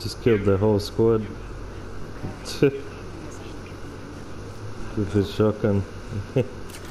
just killed the whole squad. With his shotgun.